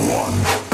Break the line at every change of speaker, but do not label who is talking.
one.